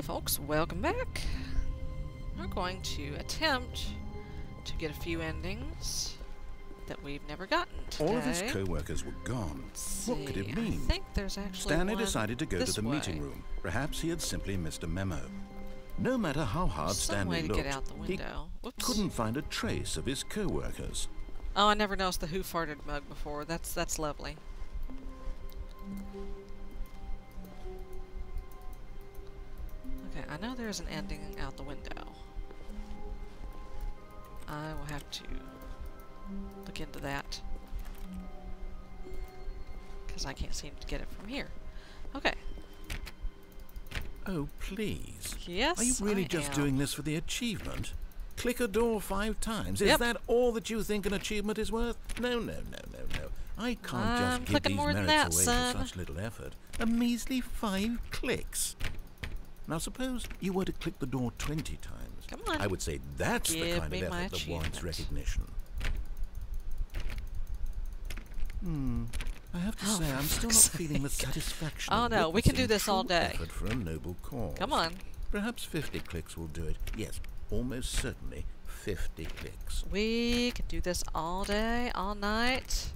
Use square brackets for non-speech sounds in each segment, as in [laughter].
Hey folks, welcome back. We're going to attempt to get a few endings that we've never gotten today. All of his co-workers were gone. Let's What could it mean? I think there's actually Stanley decided to go to the meeting room. Perhaps he had simply missed a memo. No matter how hard Some Stanley looked, get out the he. Whoops. couldn't find a trace of his co-workers. Oh, I never noticed the who farted mug before. That's that's lovely. Okay, I know there's an ending out the window. I will have to look into that. Because I can't seem to get it from here. Okay. Oh, please. Yes, Are you really I just am. doing this for the achievement? Click a door five times. Is Yep. that all that you think an achievement is worth? No, no, no, no, no. I can't I'm just give these more than merits that, away son. for such little effort. A measly five clicks. Now suppose you were to click the door 20 times. Come on. I would say that's the kind of effort that warrants recognition. Hmm. I have to Oh, say, I'm still not feeling the satisfaction. Oh, no, we can do this all day. For a noble cause. Come on. Perhaps 50 clicks will do it. Yes, almost certainly 50 clicks. We can do this all day, all night.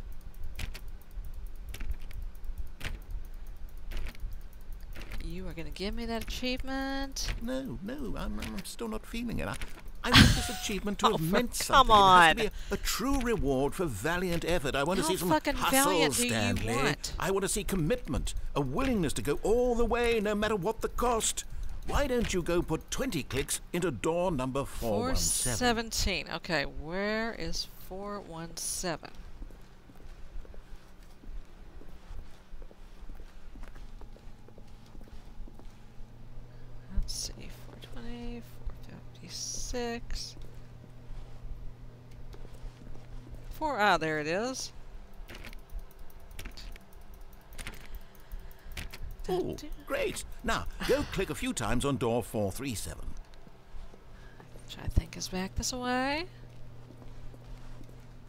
You are going to give me that achievement? No, no, I'm, I'm still not feeling it. I, I [laughs] want this achievement to Oh, have meant come something. It has to be a, a true reward for valiant effort. I want How to see some fucking hustle, valiant do you Stanley. want? I want to see commitment, a willingness to go all the way, no matter what the cost. Why don't you go put 20 clicks into door number 417? 417. Okay, where is 417? Let's see, 420, 456. Four, ah, there it is. Oh, great. Now, go [sighs] click a few times on door 437. Which I think is back this way.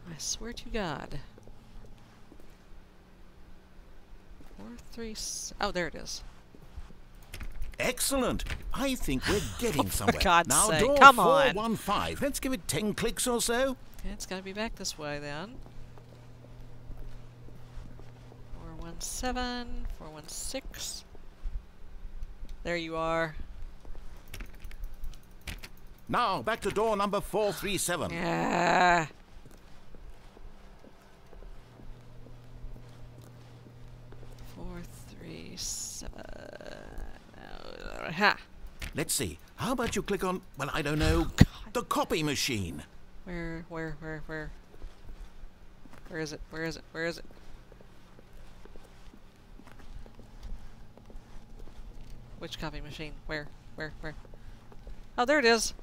I swear to God. Four, three, s- oh, there it is. Excellent. I think we're [sighs] getting oh, somewhere. Oh, God's now, sake, door come on. 415. Let's give it 10 clicks or so. It's gotta be back this way then. 417, 416. There you are. Now, back to door number 437. Yeah. Four, three, seven. Ha! Let's see. How about you click on, well, I don't know, God. the copy machine? Where, where, where, where? Where is it? Where is it? Where is it? Which copy machine? Where? Where? Where? Oh, there it is.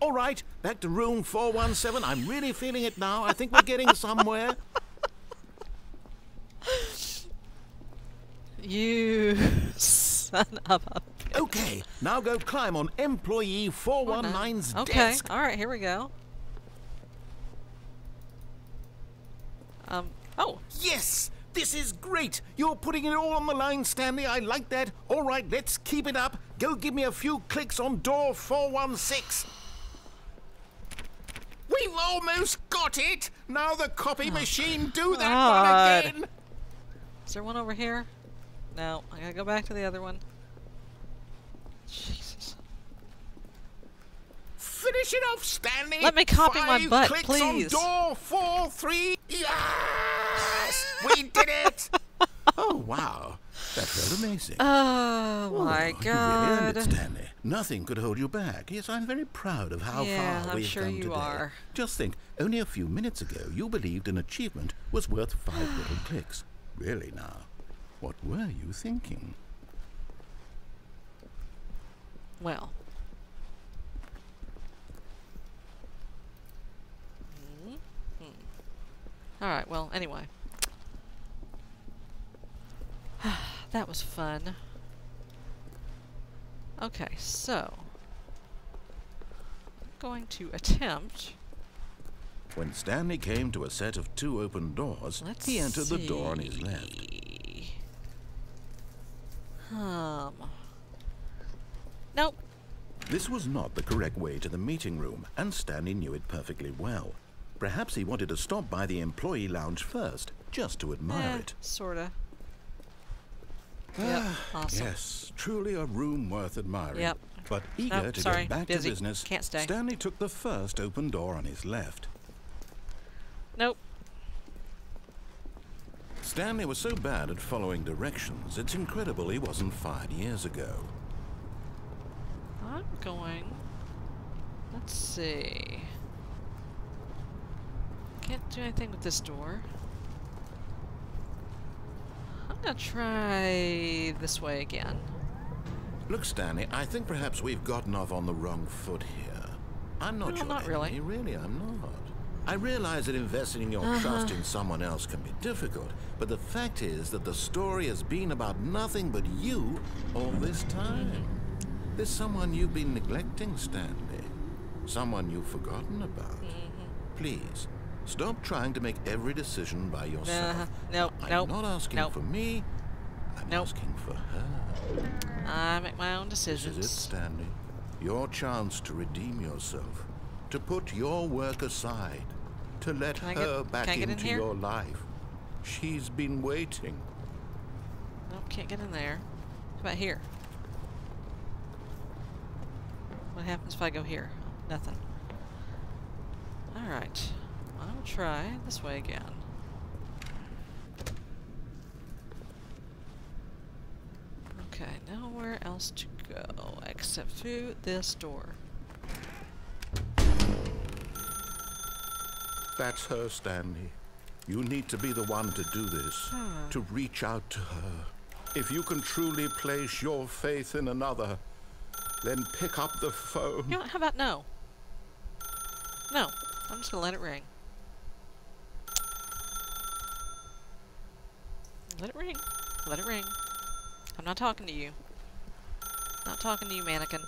All right, back to room 417. I'm really feeling it now. I think we're getting [laughs] somewhere. You son of a. Okay, now go climb on employee 419's Okay. desk. Okay, All right. Here we go. Um. Oh. Yes! This is great! You're putting it all on the line, Stanley. I like that. All right, let's keep it up. Go give me a few clicks on door 416. We've almost got it! Now the copy machine, do that God. one again! Is there one over here? No. I gotta go back to the other one. Jesus. Finish it off, Stanley! Let me copy my Five butt, clicks please. on door 4 3. Yes! we did it! [laughs] oh, wow. That felt amazing. Oh, oh my Oh, You really earned God. it, Stanley. Nothing could hold you back. Yes, I'm very proud of how Yeah, far I'm we've sure come you today. are. Just think, only a few minutes ago, you believed an achievement was worth five little clicks. Really now, what were you thinking? Well. Hmm, hmm. Alright, well, anyway. [sighs] that was fun. Okay, so. I'm going to attempt. When Stanley came to a set of two open doors, Let's he entered the door on his left. Um. This was not the correct way to the meeting room, and Stanley knew it perfectly well. Perhaps he wanted to stop by the employee lounge first, just to admire Eh, it. sorta. yep, awesome. Yes, truly a room worth admiring. Yep. But eager to sorry, get back busy. to business, Can't stay. Stanley took the first open door on his left. Nope. Stanley was so bad at following directions, it's incredible he wasn't fired years ago. I'm going. Let's see. Can't do anything with this door. I'm gonna try this way again. Look, Stanley, I think perhaps we've gotten off on the wrong foot here. I'm not No, your not really. really, I'm not. I realize that investing your Uh-huh. trust in someone else can be difficult, but the fact is that the story has been about nothing but you all this time. There's someone you've been neglecting, Stanley. Someone you've forgotten about. Mm-hmm. Please, stop trying to make every decision by yourself. Uh, nope, I'm nope, not asking nope. for me, I'm Nope. asking for her. I make my own This is decisions. it, Stanley. Your chance to redeem yourself. To put your work aside. To let Can her get- back can I get in into your life. She's been waiting. Nope, can't get in there. How about here? What happens if I go here? Nothing. Alright. I'll try this way again. Okay, nowhere else to go except through this door. That's her, Stanley. You need to be the one to do this. Hmm. To reach out to her. If you can truly place your faith in another, then pick up the phone. You know what? How about no? No. I'm just gonna let it ring. Let it ring. Let it ring. I'm not talking to you. Not talking to you, mannequin.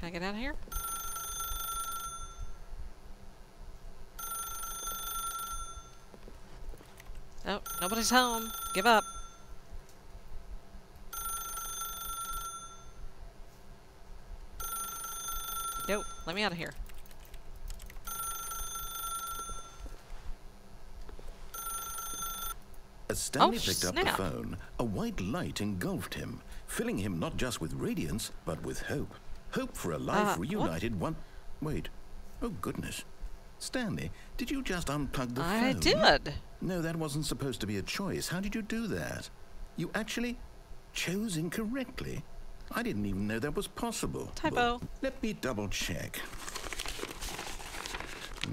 Can I get out of here? Oh, nobody's home. Give up. Yo, let me out of here. As oh, Stanley Oh, picked up the phone, a white light engulfed him, filling him not just with radiance, but with hope. Hope for a life Uh, what? reunited one. Wait. Oh, goodness. Stanley, did you just unplug the I phone? did. No, that wasn't supposed to be a choice. How did you do that? You actually chose incorrectly. I didn't even know that was possible. Typo. Well, let me double check.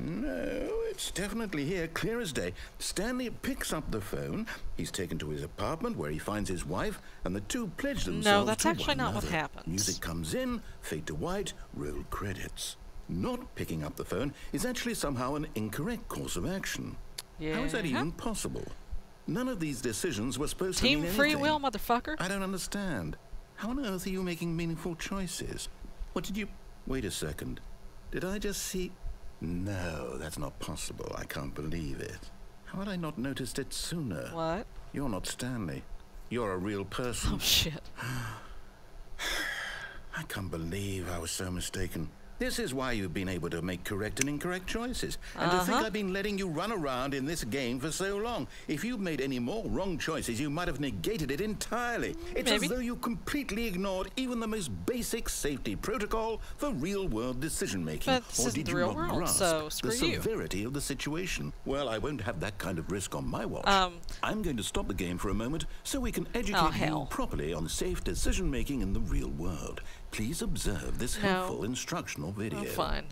No, it's definitely here, clear as day. Stanley picks up the phone. He's taken to his apartment where he finds his wife, and the two pledge themselves No, that's to actually not what another. happens. Music comes in, fade to white, roll credits. Not picking up the phone is actually somehow an incorrect course of action. How is that even possible? None of these decisions were supposed Team to mean Team free will, motherfucker. I don't understand. How on earth are you making meaningful choices? What did you... Wait a second. Did I just see... No, that's not possible. I can't believe it. How had I not noticed it sooner? What? You're not Stanley. You're a real person. Oh shit. [sighs] I can't believe I was so mistaken. This is why you've been able to make correct and incorrect choices. And to think Uh-huh. I've been letting you run around in this game for so long. If you'd made any more wrong choices, you might have negated it entirely. It's Maybe. as though you completely ignored even the most basic safety protocol for real-world decision-making. But this or did the you real not world, grasp so the you. severity of the situation? Well, I won't have that kind of risk on my watch. Um, I'm going to stop the game for a moment so we can educate Oh, you properly on safe decision making in the real world. Please observe this No. helpful instructional oh, video. Oh, fine.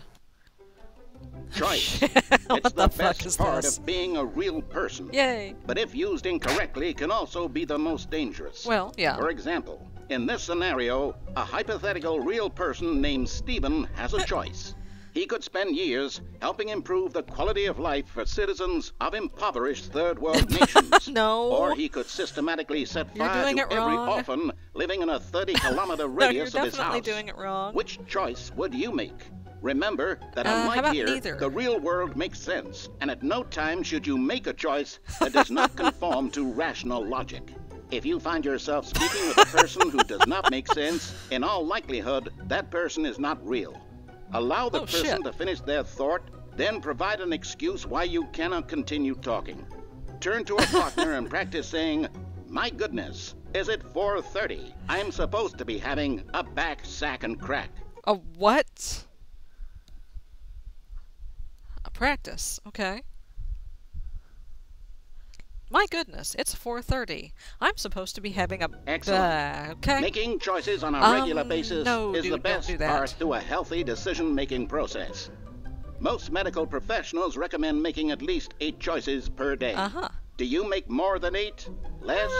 Choice. [laughs] what it's the, the, fuck best is part this? of being a real person. Yay. But if used incorrectly, can also be the most dangerous. Well, yeah. For example, in this scenario, a hypothetical real person named Stephen has a [laughs] choice. He could spend years helping improve the quality of life for citizens of impoverished third world [laughs] nations. No. Or he could systematically set You're fire to every wrong. orphan living in a 30 [laughs] kilometer No, radius you're of his definitely house. doing it wrong. Which choice would you make? Remember that Uh, unlike here, neither? the real world makes sense, and at no time should you make a choice that does not [laughs] conform to rational logic. If you find yourself speaking with a person who does not make sense, in all likelihood, that person is not real. Allow the Oh, person shit. to finish their thought, then provide an excuse why you cannot continue talking. Turn to a [laughs] partner and practice saying, My goodness, is it 4.30? I'm supposed to be having a back sack and crack. A what? A practice. Okay. My goodness, it's 4:30. I'm supposed to be having a Excellent. Uh, okay. Making choices on a Um, regular basis no, is do- the best path to a healthy decision-making process. Most medical professionals recommend making at least eight choices per day. Uh-huh. Do you make more than eight? Less?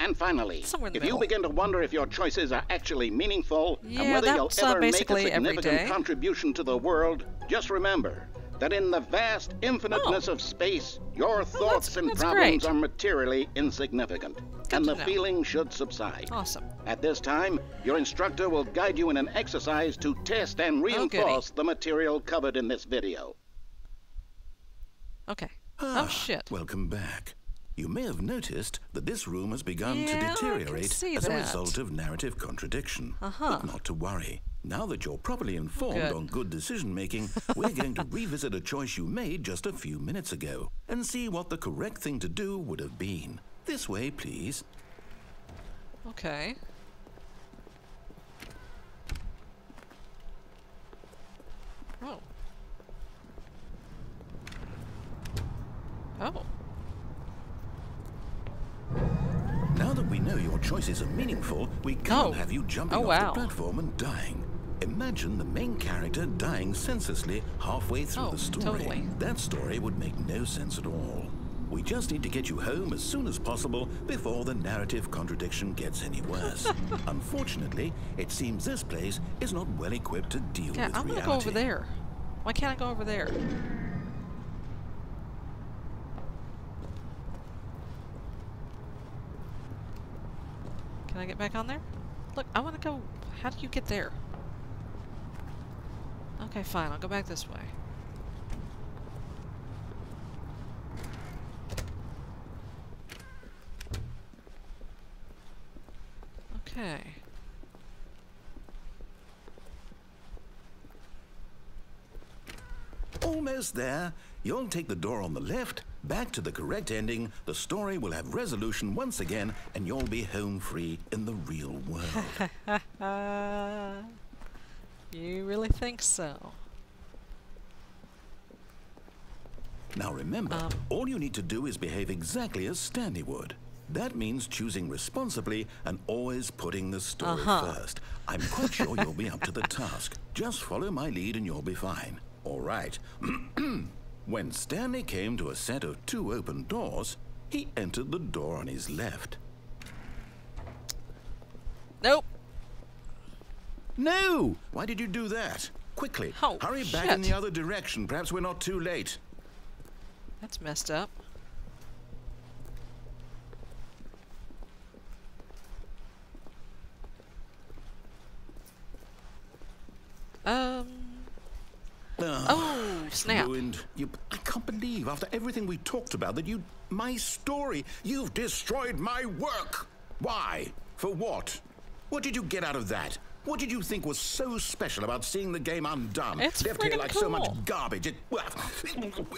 and finally, somewhere in the if you begin to wonder if your choices are actually meaningful and whether you'll uh, ever make a significant contribution to the world, just remember that in the vast infiniteness Oh. of space, your thoughts and that's problems great. are materially insignificant, and the know. feeling should subside. Awesome. At this time, your instructor will guide you in an exercise to test and goody. reinforce the material covered in this video. Okay. Ah, oh shit. Welcome back. You may have noticed that this room has begun Yeah, to deteriorate as a result of narrative contradiction. Uh-huh. But not to worry. Now that you're properly informed Good. on good decision making, we're going to [laughs] revisit a choice you made just a few minutes ago and see what the correct thing to do would have been. This way, please. Okay. Oh. Oh. Choices are meaningful, we can't Oh. have you jumping Oh, off wow. the platform and dying. Imagine the main character dying senselessly halfway through Oh, the story. totally. That story would make no sense at all. We just need to get you home as soon as possible before the narrative contradiction gets any worse. [laughs] Unfortunately, it seems this place is not well equipped to deal Yeah, with I'm gonna go over there. Why can't I go over there? I get back on there? Look, I want to go. How do you get there? Okay, fine. I'll go back this way. Okay. Almost there. You'll take the door on the left, back to the correct ending, the story will have resolution once again, and you'll be home free in the real world. Uh, [laughs] you really think so? now remember, Um. all you need to do is behave exactly as Stanley would. That means choosing responsibly and always putting the story Uh-huh. first. I'm quite sure you'll be up to the task. [laughs] Just follow my lead and you'll be fine. All right. [clears throat] when Stanley came to a set of two open doors, he entered the door on his left. Nope. No! Why did you do that? Quickly, Oh, hurry back in the other direction. Perhaps we're not too late. That's messed up. Um. Ugh, Oh, snap. Ruined. You, I can't believe, after everything we talked about, that you. My story. You've destroyed my work. Why? For what? What did you get out of that? What did you think was so special about seeing the game undone? It's Left here like so much garbage. It, well,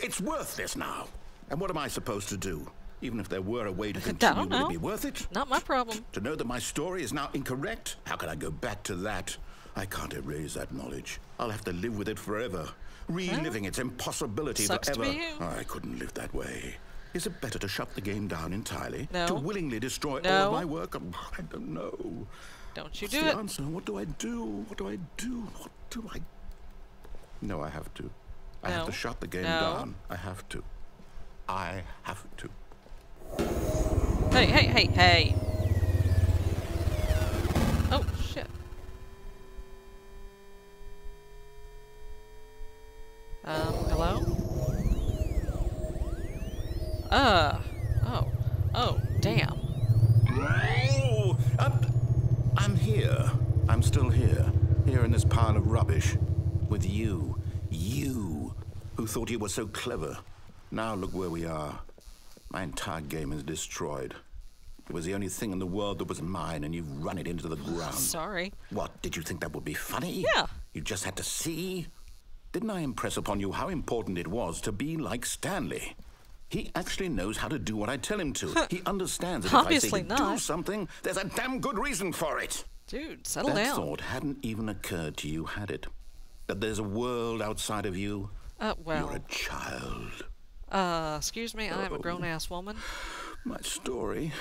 it's worthless now. And what am I supposed to do? Even if there were a way to continue, would know. it be worth it? Not my problem. To know that my story is now incorrect? How can I go back to that? I can't erase that knowledge. I'll have to live with it forever, reliving its impossibility sucks forever. I couldn't live that way. Is it better to shut the game down entirely? No. To willingly destroy all No. of my work? Um, I don't know. Don't you What's do the it. answer? What do I do? What do I do? What do I... No, I have to. I have to shut the game No. down. I have to. I have to. Hey, hey, hey, hey. Oh, shit. Um, hello? Uh, oh, oh, damn. Oh, I'm, I'm here. I'm still here. Here in this pile of rubbish. With you. You. Who thought you were so clever. Now look where we are. My entire game is destroyed. It was the only thing in the world that was mine, and you've run it into the ground. Sorry. What, did you think that would be funny? Yeah. You just had to see? Didn't I impress upon you how important it was to be like Stanley? He actually knows how to do what I tell him to. he understands that Obviously if I say to do something, there's a damn good reason for it. Dude, settle that down. thought hadn't even occurred to you, had it? That there's a world outside of you? Uh, well, You're a child. uh, excuse me, I'm a grown-ass woman. My story.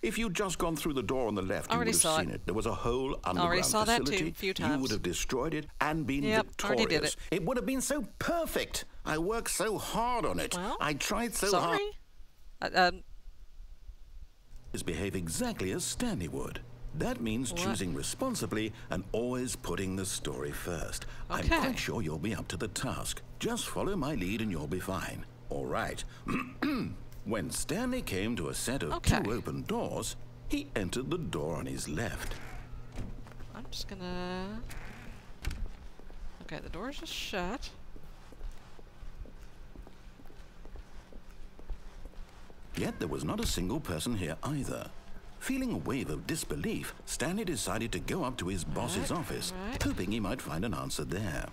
If you'd just gone through the door on the left, you would have seen it. it. There was a whole underground already saw that too, facility. few You would have destroyed it and been Yep, already victorious. did it. it would have been so perfect. I worked so hard on it. Well, I tried so Sorry. hard Uh, um, to behave exactly as Stanley would. That means What? choosing responsibly and always putting the story first. Okay. I'm quite sure you'll be up to the task. Just follow my lead and you'll be fine. All right. [clears throat] when Stanley came to a set of Okay. two open doors, he entered the door on his left. I'm just gonna... Okay, the door's just shut. Yet there was not a single person here either. Feeling a wave of disbelief, Stanley decided to go up to his boss's Right, office, right. hoping he might find an answer there.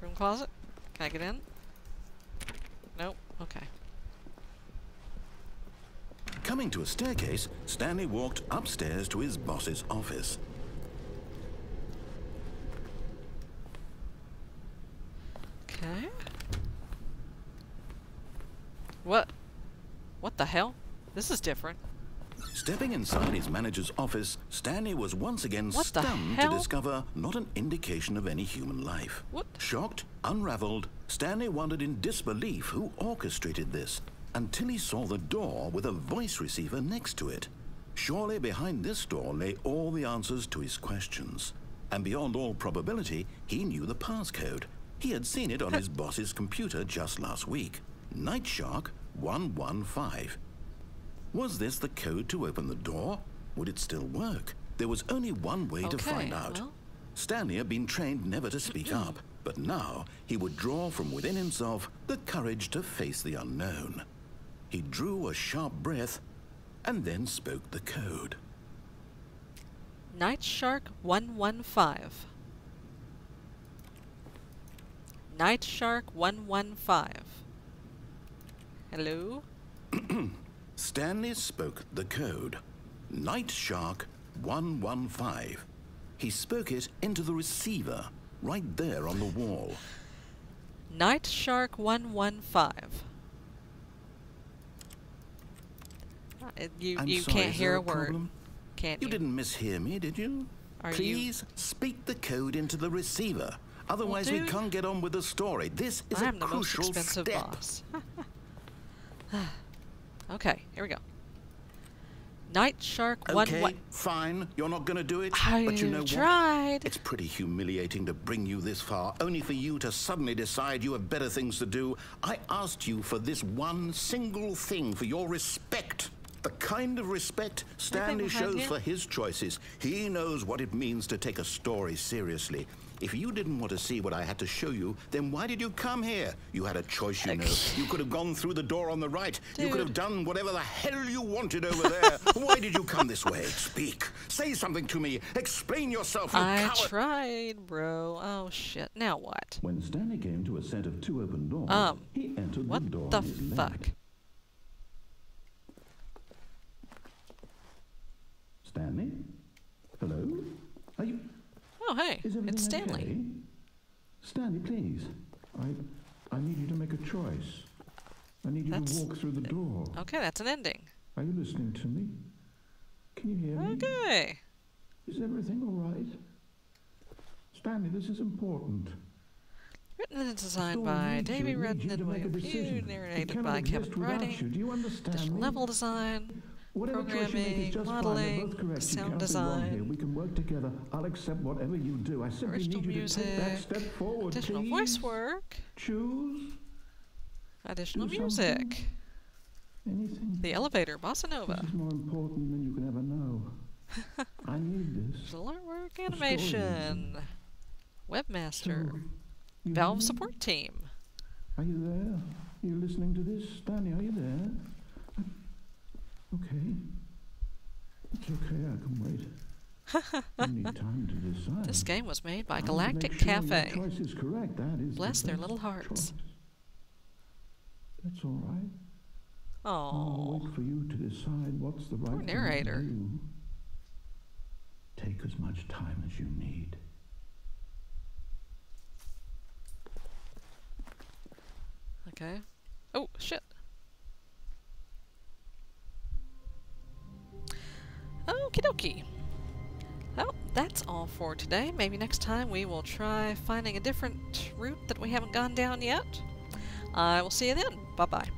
Room closet? Can I get in? Okay. Coming to a staircase, Stanley walked upstairs to his boss's office. Okay. What? What the hell? This is different. Stepping inside his manager's office, Stanley was once again What stunned to discover not an indication of any human life. What? Shocked, unraveled, Stanley wondered in disbelief who orchestrated this until he saw the door with a voice receiver next to it. Surely behind this door lay all the answers to his questions. And beyond all probability, he knew the passcode. He had seen it on [laughs] his boss's computer just last week. Night Shark 115. Was this the code to open the door? Would it still work? There was only one way to find out. well. Stanley had been trained never to speak [clears throat] up, but now he would draw from within himself the courage to face the unknown. He drew a sharp breath and then spoke the code. Night Shark 115. Night Shark 115. Hello? [clears throat] Stanley spoke the code. Night Shark 115. He spoke it into the receiver, right there on the wall. Night Shark 115. Uh, You, I'm you sorry, can't hear a a word. problem? Can't You you? didn't mishear me, did you? Are you- Please speak the code into the receiver. Otherwise, we can't get on with the story. This is I'm a the most crucial expensive step. [laughs] [sighs] [sighs] okay, here we go. Night Shark Okay, 115. fine. You're not going to do it. I but you know what? tried. It's pretty humiliating to bring you this far, only for you to suddenly decide you have better things to do. I asked you for this one single thing, for your respect. The kind of respect Stanley shows for his choices. He knows what it means to take a story seriously. If you didn't want to see what I had to show you, then why did you come here? You had a choice, you know. You could have gone through the door on the right. You could have done whatever the hell you wanted over there. [laughs] why did you come this way? Speak. Say something to me. Explain yourself, you I coward. tried, bro. Oh shit. Now what? When Stanley came to a set of two open doors, Um, he entered What the door the on his fuck? left. Stanley? Hello? Are you... Oh hey, it's Stanley. okay? Stanley, please. I... I need you to make a choice. I need you That's- to walk through the door. Okay, that's an ending. Are you listening to me? Can you hear me? Okay. Is everything all right? Stanley, this is important. Written and designed by. Davey Wreden and William Pugh, narrated by Kevin Brighting. you. Do you understand level design, Whatever choice you make is programming, just fine. We're modeling. Sound can't be wrong design. We can work together. I'll accept whatever you do. I simply need you to take that step forward, additional please. voice work, Choose additional music, anything. the elevator, bossa nova, This is more important than you can ever know. [laughs] I need this. digital artwork, animation, webmaster, you Valve support team. Are you there? You're listening to this? Stanley, are you there? Okay. It's okay, I can wait. [laughs] you need time to decide. This game was made by Galactic sure Cafe. Your is correct. That is the Bless their little hearts. choice. That's all right. I'll Oh, wait for you to decide what's the right thing to narrator. Take as much time as you need. okay. Oh, shit. Okie dokie. Well, that's all for today. Maybe next time we will try finding a different route that we haven't gone down yet. I will see you then. Bye bye.